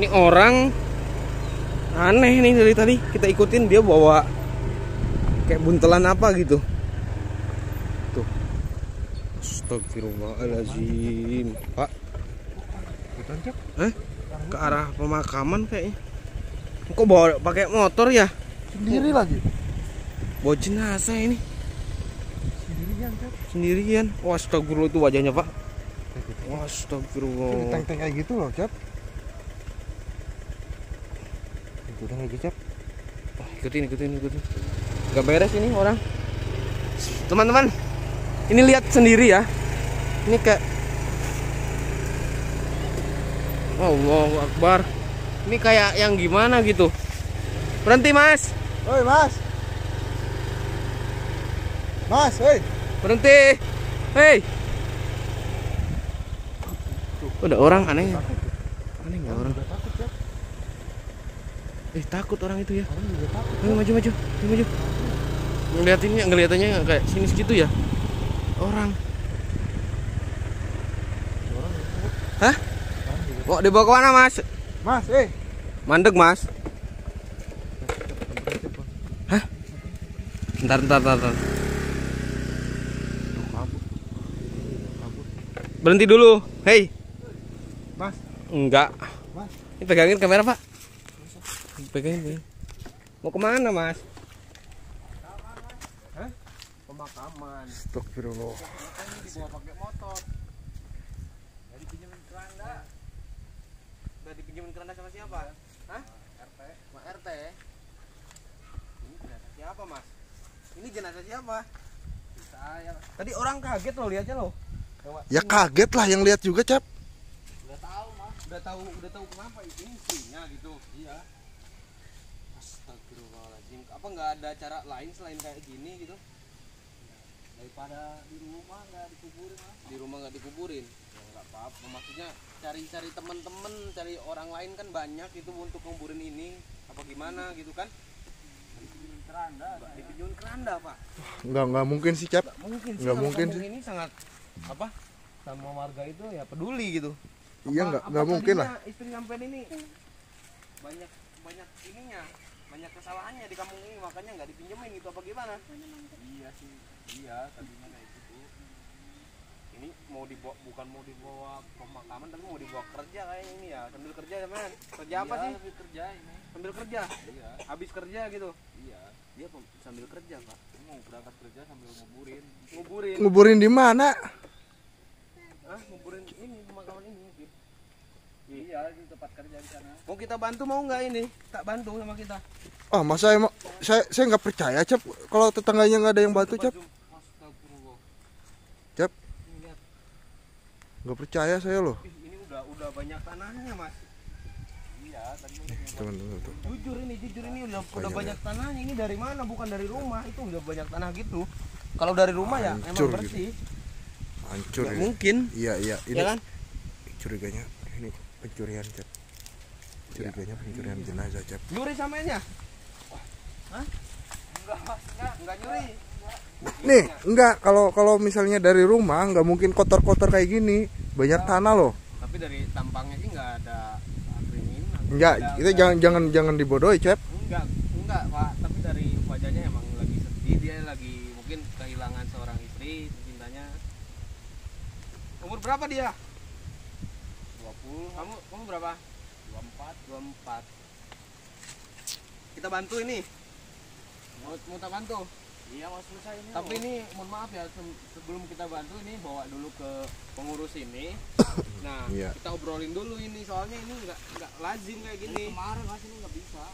Ini orang aneh nih dari tadi kita ikutin dia bawa kayak buntelan apa gitu. Tuh. Astagfirullahaladzim. Pak. Eh? Ke arah pemakaman kayaknya. Kok bawa pakai motor ya? Sendiri lagi. Bawa jenazah ini Sendirian kan. sendirian. Wah, astagfirullah itu wajahnya, Pak. Wah, Itu astagfirullah. Tank-tank kayak gitu loh, Cap. Itu udah lagi, Cap. Wah, ikutin, ikutin, ikutin. Gak beres ini orang. Teman-teman, ini lihat sendiri ya. Ini kayak Allahu Akbar. Ini kayak yang gimana gitu. Berhenti, Mas. Oi, Mas. Mas, oi. Berhenti. Hei. Udah orang aneh. Aneh nggak orang? Eh, takut orang itu ya. Orang juga takut. Ayo maju maju, ayo maju. Ngeliatinnya ngeliatannya kayak sini segitu ya. Orang. Hah? Mau dibawa ke mana, Mas? Mas, eh. Mandek, Mas. Hah? Ntar, ntar, ntar, ntar. Berhenti dulu. Hei. Mas, Enggak. Mas. Ini pegangin kamera, Pak. Pegangin, pegangin. Mau ke mana, Mas? Hah? Pemakaman. Astagfirullah. Dibawa pakai motor. Udah dipinjemin keranda. Udah dipinjemin keranda sama siapa? Hah? RT. Mak RT. Ini jenazah siapa, Mas? Ini jenazah siapa? Saya. Tadi orang kaget loh lihatnya loh. Lewat Ya sini. kaget lah yang lihat juga, Cap. Udah tahu, Mas. Udah tahu, udah tahu kenapa ini istrinya gitu. Iya. Apa nggak ada cara lain selain kayak gini gitu? daripada di rumah nggak dikuburin mas. Di rumah nggak dikuburin? Ya nggak apa-apa. Maksudnya cari-cari teman-teman cari orang lain kan banyak itu untuk kuburin ini. Apa gimana gitu kan? Keranda dipinjemin keranda pak. Enggak, enggak mungkin sih, Cap. nggak mungkin sih Nggak mungkin kampung ini sangat apa sama warga itu ya peduli gitu. Iya, Apa- enggak, apa enggak mungkin lah. istri nyampein ini? Banyak banyak ininya banyak kesalahannya di kampung ini makanya nggak dipinjemin gitu apa gimana? Iya sih iya tadinya kayak gitu. Ini mau dibawa bukan mau dibawa ke pemakaman tapi mau dibawa kerja kayak ini ya. Sambil kerja ya men. Kerja apa sih? sambil kerja ini. Sambil kerja? Iya. Habis kerja gitu? Iya. Dia sambil kerja pak. Mau berangkat kerja sambil nguburin. Nguburin. Nguburin di mana? ah nguburin ini pemakaman ini mungkin iya di tempat kerja di sana. Mau kita bantu mau nggak ini? Tak bantu sama kita. Ah, masa emang saya saya nggak percaya, Cap. Kalau tetangganya nggak ada yang bantu, Cap. Astagfirullah. Cap. Ini lihat, Nggak percaya saya loh. ih, ini udah udah banyak tanahnya mas. Iya tadi Teman-teman tuh. jujur ini jujur ini udah udah Banyak, banyak tanahnya ini dari mana? Bukan dari rumah. Itu udah banyak tanah gitu. Kalau dari rumah ya Hancur emang bersih. Hancur Nggak ini. mungkin. Iya, iya. Ini ya kan? Curiganya. Ini pencurian, Cap. Curiganya pencurian jenazah, Cap. nyuri samanya Hah? enggak mas. Enggak enggak nyuri. Nih, enggak. Kalau kalau misalnya dari rumah nggak mungkin kotor-kotor kayak gini. Banyak tanah loh. tapi dari tampangnya sih nggak ada kriminal Enggak, Nggak- kita jangan jangan jangan dibodohi, Cap. enggak enggak pak. Tapi dari wajahnya emang lagi sedih. Dia lagi mungkin kehilangan seorang istri cintanya. Umur berapa dia 20 kamu kamu berapa? 24 24 kita bantu ini. Mau, mau kita bantu? Iya mau selesai ini. Tapi ini mohon maaf ya se- sebelum kita bantu ini bawa dulu ke pengurus ini. Nah Iya. kita obrolin dulu ini soalnya ini nggak nggak lazim kayak gini. Kemarin mas ini nggak bisa.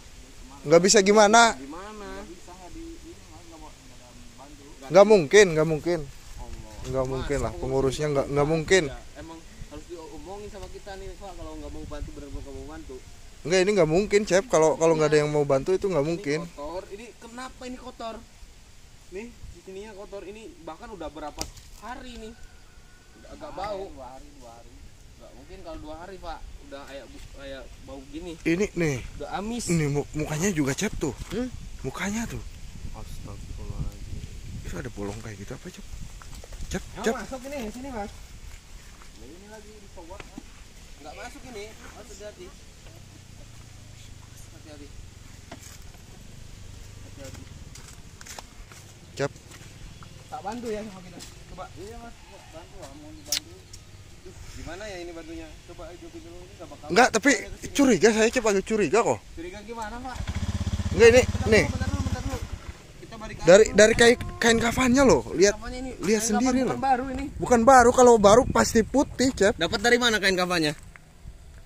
Nggak bisa gimana? gimana? Bisa nggak ini mungkin, nggak mungkin. Nggak mungkin lah. Pengurusnya nggak nggak mungkin. Ya, emang diomongin sama kita nih pak kalau nggak mau bantu benar-benar nggak mau bantu Enggak, ini nggak mungkin, Cap. Kalau kalau nggak ada yang mau bantu itu nggak mungkin. ini kotor ini kenapa ini kotor nih di sininya kotor ini bahkan udah berapa hari nih udah agak bau dua hari dua hari nggak mungkin kalau dua hari pak udah kayak kayak bau gini Ini nih, udah amis ini mu- mukanya juga Cap tuh. Hmm? Mukanya tuh. Astagfirullahaladzim Itu ada bolong kayak gitu apa? Cap, Yang Cap. masuk ini sini mas lagi di Mas. nggak masuk ini. Harus hati hati-hati hati-hati Cap. tak bantu ya sama kita. Coba. Iya mas. Bantu lah mau dibantu. Duh, gimana ya ini bantunya? Coba hidupin dulu ini gak bakal Enggak, tapi curiga saya agak curiga kok. curiga gimana pak? Enggak ini Bentar nih. dulu, bentar dulu bentar dulu. Kita balik dari dari kain kain kafannya loh. Lihat. Kafannya ini lihat kain sendiri loh. bukan baru ini bukan baru kalau baru pasti putih, Cap. dapat dari mana kain kafannya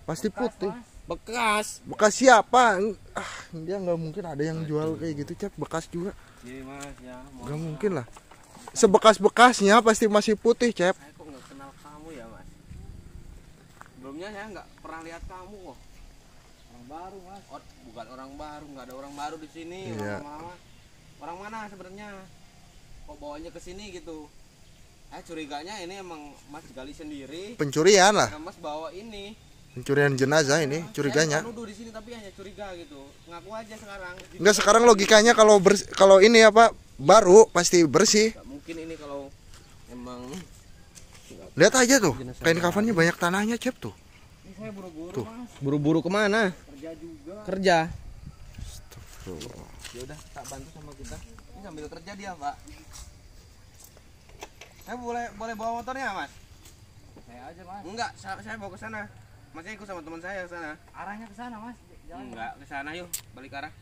Pasti putih. bekas Bekas siapa? Ah, dia nggak mungkin ada yang jual kayak gitu, Cap. Bekas juga. Mas ya Nggak mungkin lah. Sebekas-bekasnya pasti masih putih, Cap. saya kok nggak kenal kamu ya mas sebelumnya saya nggak pernah lihat kamu kok orang baru mas oh, bukan orang baru nggak ada orang baru di sini Iya. orang orang mana sebenarnya kok bawanya ke sini gitu? Eh curiganya ini emang mas gali sendiri. Pencurian lah. nah, mas bawa ini. Pencurian jenazah ini curiganya. saya bukan nuduh di sini tapi hanya curiga gitu. Ngaku aja sekarang. Enggak sekarang logikanya kalau bers kalau ini apa baru pasti bersih. Nggak mungkin ini kalau emang Lihat aja tuh, kain kafannya banyak tanahnya, Cap tuh. ini saya buru-buru Tuh. mas. Buru-buru ke mana? Kerja juga. Kerja. Ya udah tak bantu sama kita ini sambil kerja dia pak. Saya boleh boleh bawa motornya mas? Saya aja mas. Enggak saya, saya bawa ke sana. Masnya ikut sama teman saya ke sana. Arahnya ke sana mas. Jalan. Enggak ke sana yuk balik arah.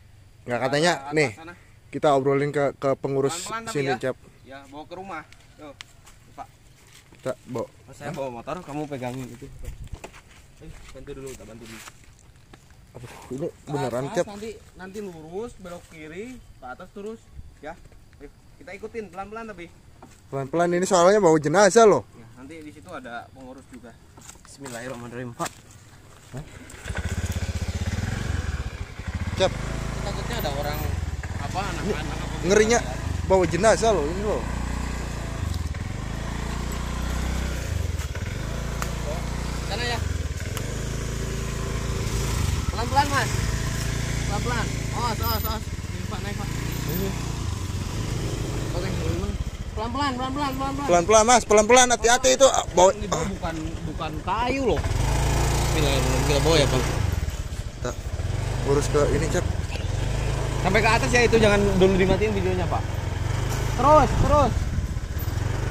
Enggak katanya atas nih, sana. kita obrolin ke ke pengurus Pelan-pelan tapi sini, ya. Cap. ya bawa ke rumah. Tuh pak. Kita bawa. Saya bawa motor kamu pegangin itu. Eh bantu dulu tak bantu dulu. Aduh, ini beneran, Cap. nanti nanti lurus belok kiri ke atas terus ya Ayo, kita ikutin pelan-pelan tapi Pelan-pelan ini soalnya bawa jenazah loh. Ya, nanti di situ ada pengurus juga. Bismillahirrahmanirrahim, Pak. Cap, Takutnya ada orang apa anak-anak apa ngerinya bawa jenazah loh ini loh. Sana ya. Pelan-pelan, Mas. Pelan-pelan. Oh, os, os. Ini, Pak, naik, Pak. Pelan-pelan, pelan-pelan, pelan-pelan. Pelan-pelan, Mas, pelan-pelan hati-hati itu ah, bawa bukan bukan kayu loh. Bismillahirrahmanirrahim. Kita bawa ya, Bang. Kita urus ke ini, Cap. Sampai ke atas ya itu jangan dulu dimatiin videonya, Pak. Terus, terus.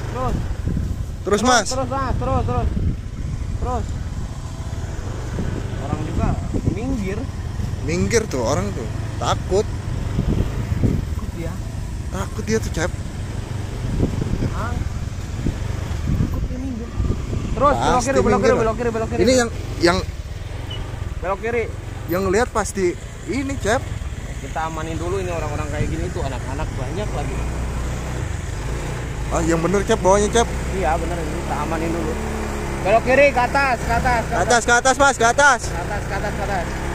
Terus. Terus, Mas. Terus, Mas, terus, terus. Terus. Orang juga minggir. Minggir tuh orang tuh. Takut. Takut dia tuh. Ah. Dia minggir. Terus, belok kiri, belok kiri, belok kiri, belok kiri. Ini yang yang belok kiri. yang lihat pasti ini, Cap. Kita amanin dulu ini orang-orang kayak gini itu anak-anak banyak lagi. Ah, yang bener, Cap, bawanya, Cap. Iya, bener ini kita amanin dulu. Belok kiri ke atas, ke atas, Ke atas, ke atas, Mas, ke atas. ke atas, ke atas, ke atas.